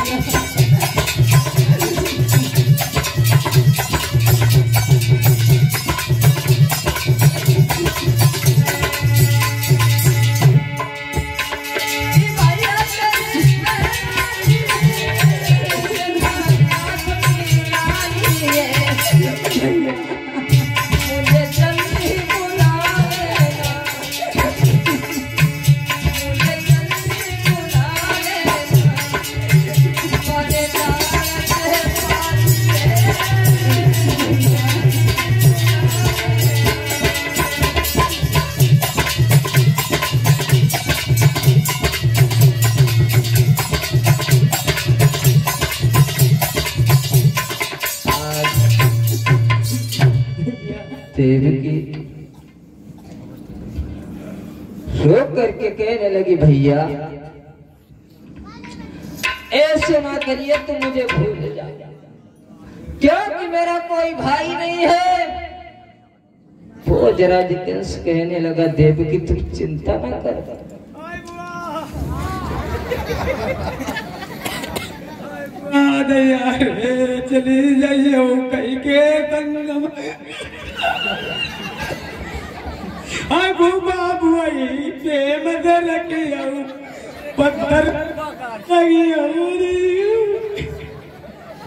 Okay. Devaki रो करके कहने लगी, भैया, ऐसे ना करिए, तुम मुझे भूल जा क्योंकि मेरा कोई भाई नहीं है। वो जरा कंस कहने लगा देवकी तुम चिंता ना कर। यार चली जाइए वो कहीं के तंगम हाय भूपा प्रेम दर पत्थर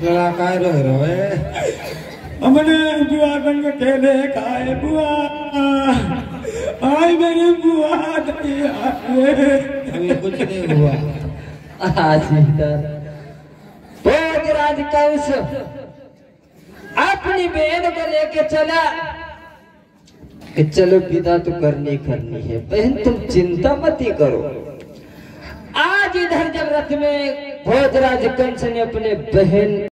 लड़ा काय रो रो हमने बुआ बन के खेले खाए बुआ। आय मेरी बुआ कुछ नहीं हुआ। भोजराज कंस। अपनी बहन को लेके चला। कि चलो विदा तो करनी करनी है। बहन, तुम चिंता मत ही करो। आज इधर जब रथ में भोजराज कंस ने अपने बहन